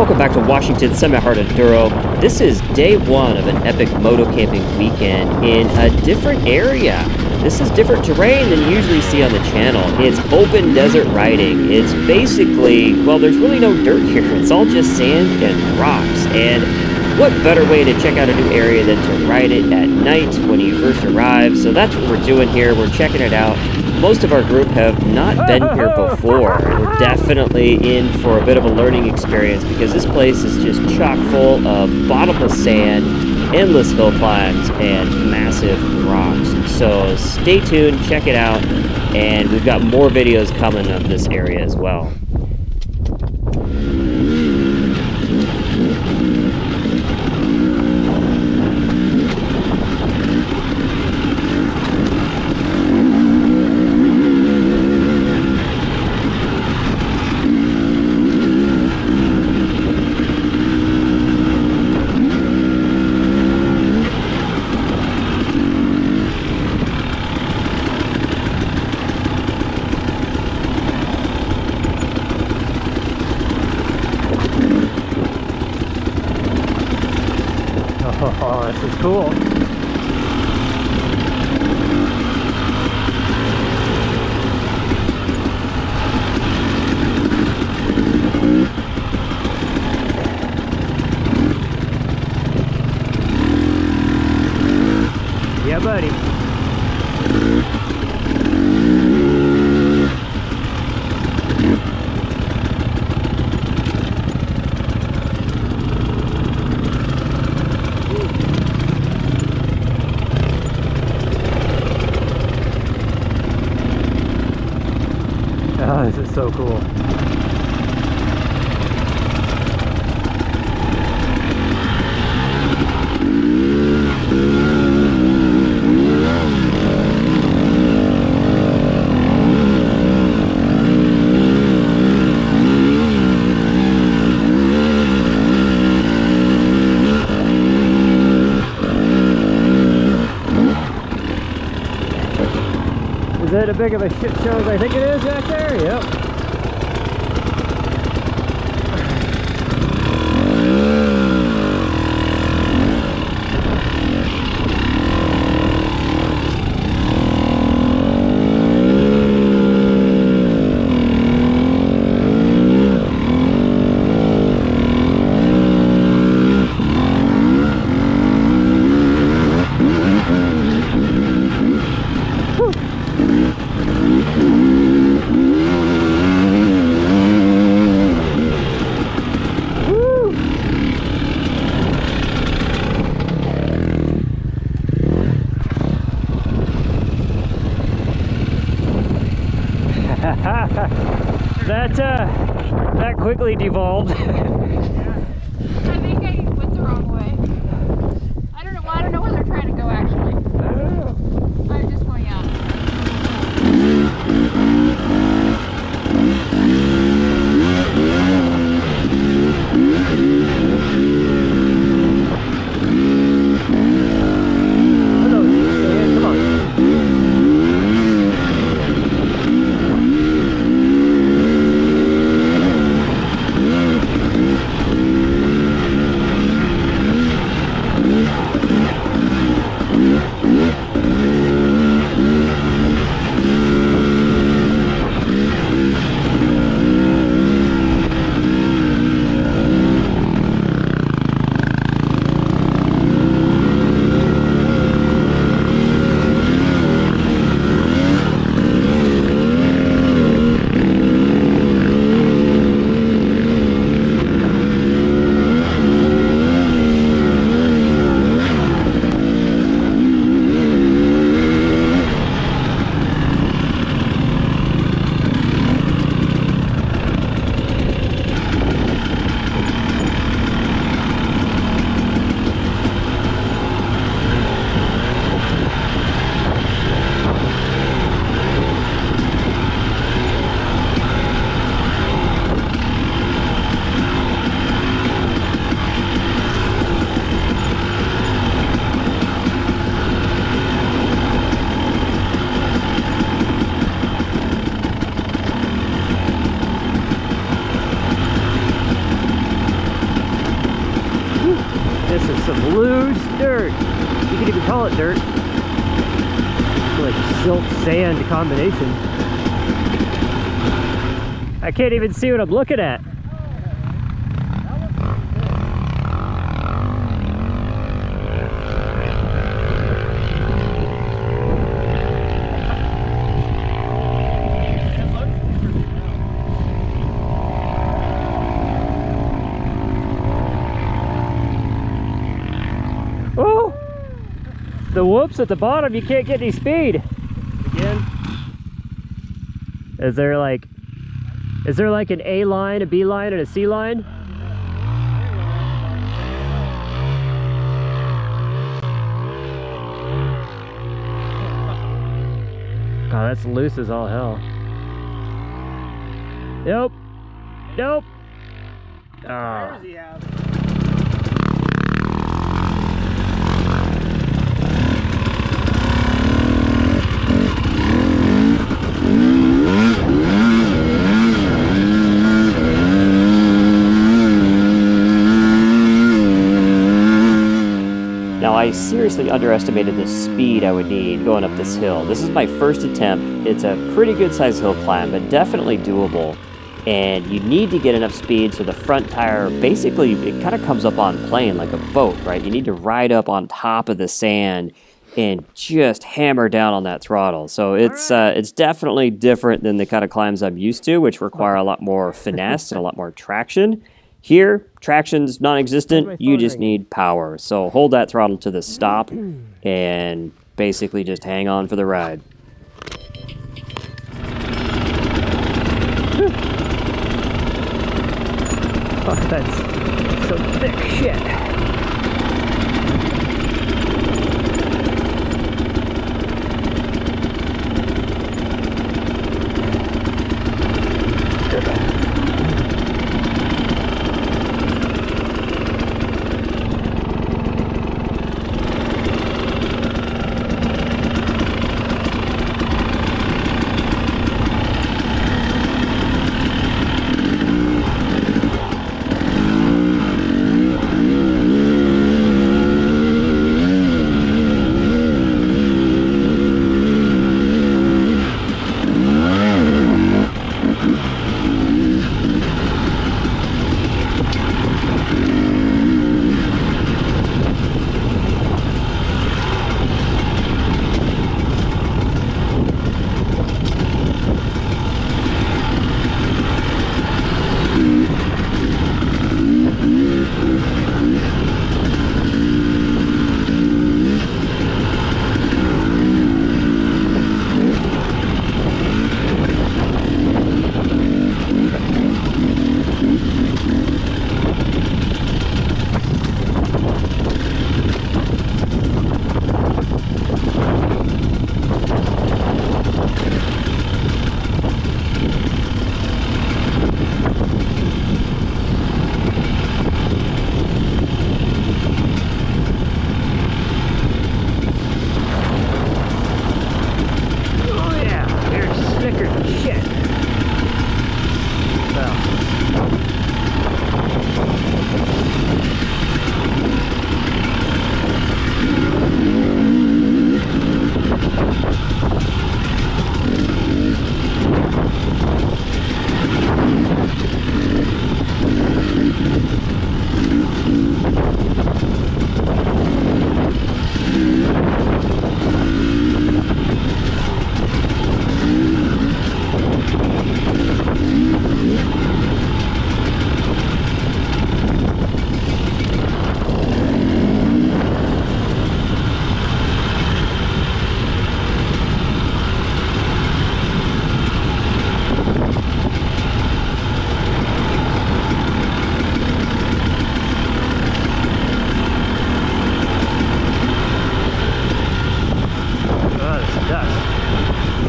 Welcome back to Washington Semi-Hard Enduro. This is day one of an epic moto camping weekend in a different area. This is different terrain than you usually see on the channel. It's open desert riding. It's basically, well, there's really no dirt here. It's all just sand and rocks. And what better way to check out a new area than to ride it at night when you first arrive? So that's what we're doing here. We're checking it out most of our group have not been here before. We're definitely in for a bit of a learning experience because this place is just chock full of bottomless sand, endless hill climbs, and massive rocks. So stay tuned, check it out, and we've got more videos coming of this area as well. Oh, this is cool. Yeah, buddy. Oh, this is so cool. Is it a big of a shit show as I think it is back there? Yep. That uh, that quickly devolved. I think I went the wrong way. I don't know. Well, I don't know where they're trying to go actually. I'm just going out. Hello, Ian, come on. This is some loose dirt. You could even call it dirt. Like silt sand combination. I can't even see what I'm looking at. Oh! The whoops at the bottom, you can't get any speed. Again, Is there like, is there like an A line, a B line, and a C line? God, that's loose as all hell. Nope. Nope. Ah. I seriously underestimated the speed I would need going up this hill. This is my first attempt. It's a pretty good sized hill climb, but definitely doable. And you need to get enough speed so the front tire basically it kind of comes up on plane like a boat, right? You need to ride up on top of the sand and just hammer down on that throttle. So it's uh, it's definitely different than the kind of climbs I'm used to, which require a lot more finesse and a lot more traction. Here, traction's non-existent. You just need power. So hold that throttle to the stop and basically just hang on for the ride. Fuck, that's some thick shit.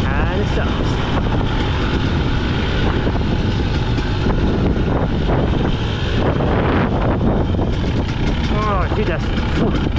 and it stops. Oh, dude, that's... Whew.